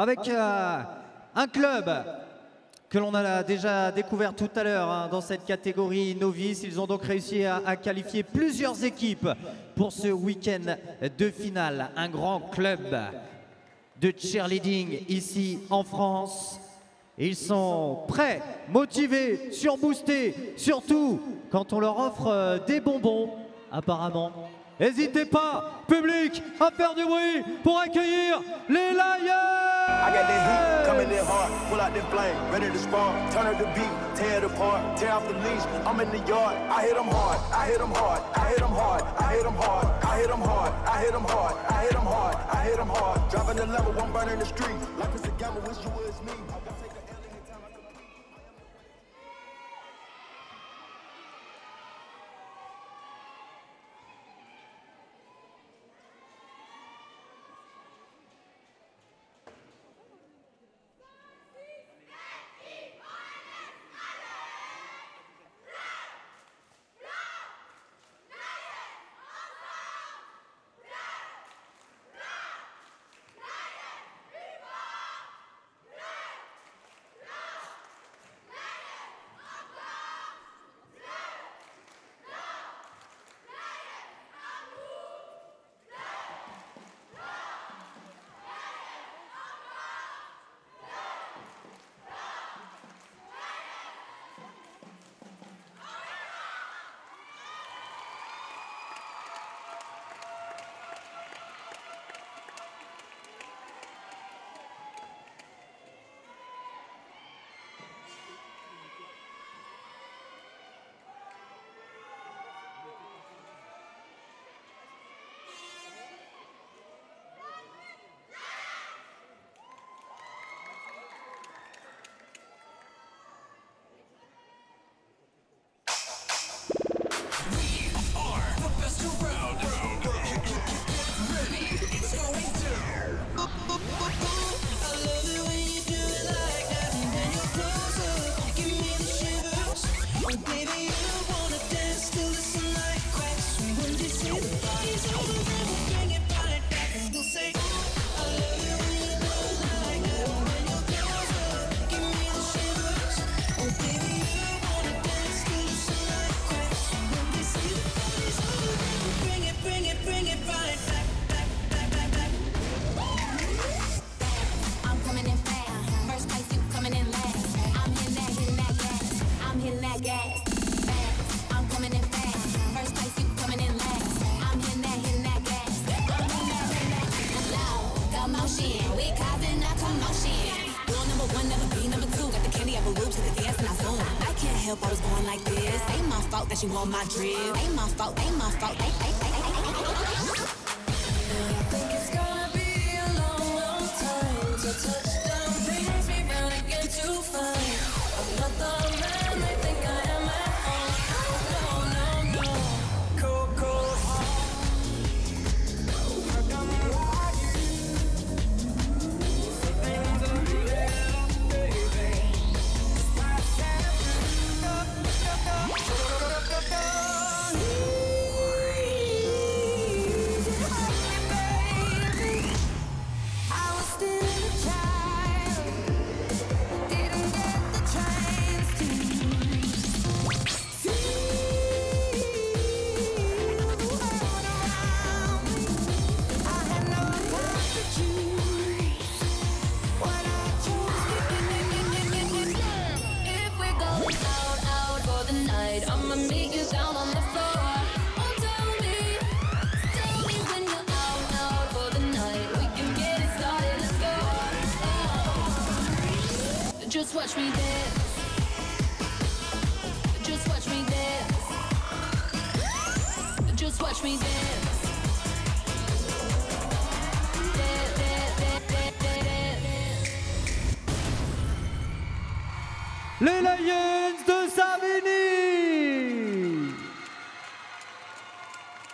avec euh, un club que l'on a déjà découvert tout à l'heure hein, dans cette catégorie novice. Ils ont donc réussi à, qualifier plusieurs équipes pour ce week-end de finale. Un grand club de cheerleading ici en France. Ils sont prêts, motivés, surboostés, surtout quand on leur offre euh, des bonbons, apparemment. N'hésitez pas, public, à faire du bruit pour accueillir les Lions coming in hard, pull out ready to spark, turn up the beat, tear it apart, tear off the leash. I'm in the yard, I hit them hard, I hit them hard, I hit them hard, I hit them hard, I hit them hard, I hit them hard, I hit them hard, I hit them hard. The level, burning the street. Life is a gamble, you me. To dance and I zoom. I can't help I was born like this. Ain't my fault that she want my drip. Ain't my fault, ain't my fault. Ain't, ain't, ain't. Oh, go. Oh. Just watch me dance. Just watch me dance. Just watch me dance. Les Lions de